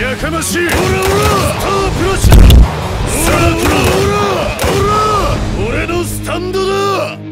やかましい。オラオラスタープラッシュロオラオラ俺のスタンドだ。